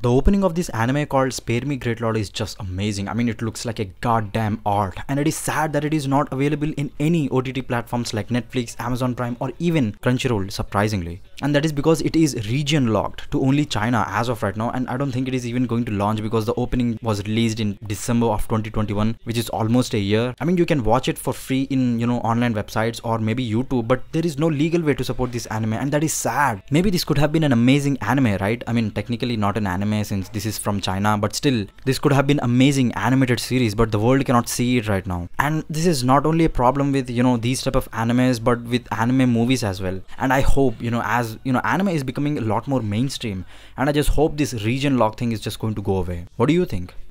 The opening of this anime called Spare Me Great Lord is just amazing. I mean, it looks like a goddamn art, and it is sad that it is not available in any OTT platforms like Netflix, Amazon Prime, or even Crunchyroll, surprisingly. And that is because it is region locked to only China as of right now, and I don't think it is even going to launch because the opening was released in December of 2021, which is almost a year. I mean, you can watch it for free in you know online websites or maybe YouTube, but there is no legal way to support this anime, and that is sad. Maybe this could have been an amazing anime, right? I mean, technically not an anime since this is from China, but still, this could have been amazing animated series, but the world cannot see it right now. And this is not only a problem with you know these type of animes, but with anime movies as well. And I hope you know as you know anime is becoming a lot more mainstream, and I just hope this region lock thing is just going to go away. What do you think?